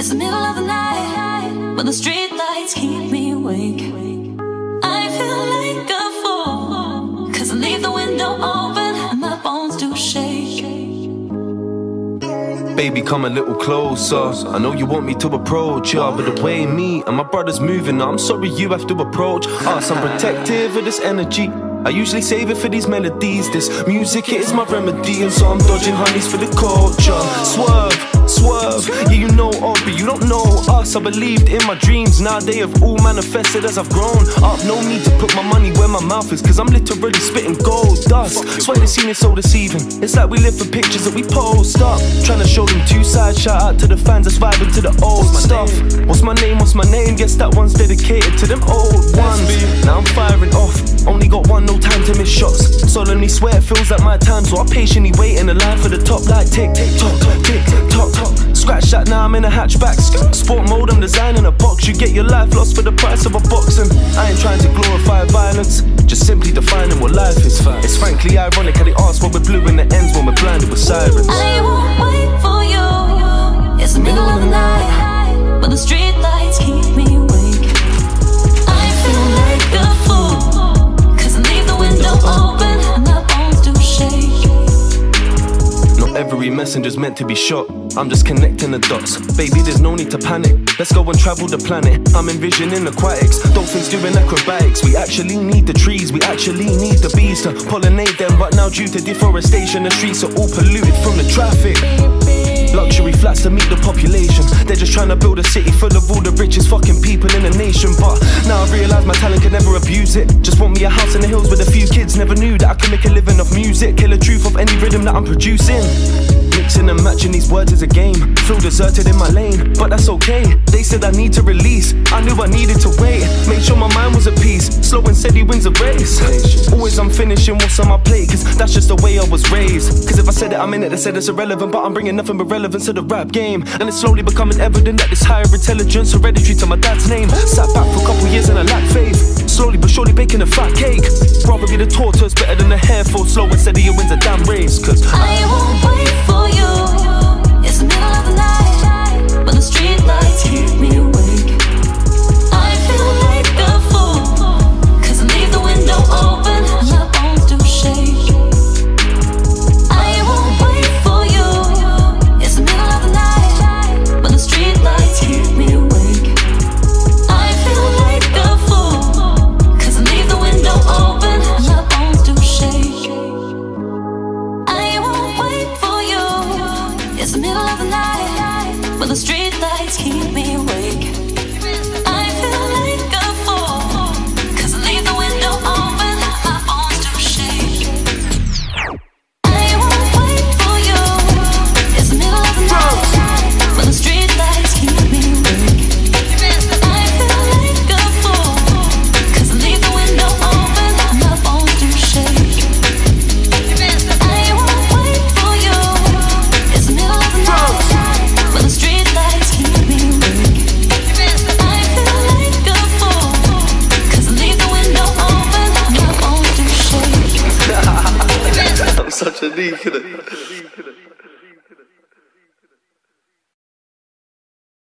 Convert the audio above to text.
It's the middle of the night, but the street lights keep me awake. I feel like a fool, cause I leave the window open and my bones do shake. Baby, come a little closer. I know you want me to approach ya, but the way me and my brother's moving, I'm sorry you have to approach us. I'm protective of this energy. I usually save it for these melodies. This music it is my remedy, and so I'm dodging honeys for the culture. Swerve, swerve. Yeah, you know of, but you don't know us. I believed in my dreams. Now they have all manifested as I've grown up. No need to put my money where my mouth is, cause I'm literally spitting gold dust. Swear the scene is so deceiving. It's like we live for pictures that we post up. Trying to show them two sides. Shout out to the fans that's vibing to the old stuff. What's my name? What's my name? Guess that one's dedicated to them old ones. Now I'm firing off. Only got one, no time to miss shots. Solemnly swear it feels like my time, so I patiently wait in the line for the top like tick, tick, tock, tick, tock, tock. Scratch that, now I'm in a hatchback. Sport mode, I'm designing a box. You get your life lost for the price of a box, and I ain't trying to glorify violence, just simply defining what life is. It's frankly ironic how they ask what we're blue in the ends when we're blinded with sirens. I won't wait for you. It's the middle of the night, but the street messenger's meant to be shot. I'm just connecting the dots. Baby, there's no need to panic. Let's go and travel the planet. I'm envisioning aquatics. Dolphins doing acrobatics. We actually need the trees. We actually need the bees to pollinate them. But now, due to deforestation, the streets are all polluted from the traffic. Luxury flats to meet the population. They're just trying to build a city full of all the richest fucking people in the nation. But now I realize my talent can never abuse it. Just want me a house in the hills with a few kids. Never knew that I could make a living off music. Kill the truth of any rhythm that I'm producing. Mixing and matching these words is a game. Feel deserted in my lane, but that's okay. They said I need to release. I knew I needed to wait. Make sure my mind was at peace. Slow and steady wins a race. Always I'm finishing what's on my plate, cause that's just the way I was raised. Cause if I said it, I'm in it. They said it's irrelevant, but I'm bringing nothing but relevance to the rap game. And it's slowly becoming evident that this higher intelligence hereditary to my dad's name. Sat back for a couple years and I lacked faith. Slowly but surely baking a fat cake. Be the tortoise, better than the hare fall. Slow and steady, It's the middle of the night, but the street lights keep me awake. قصه جديه كذا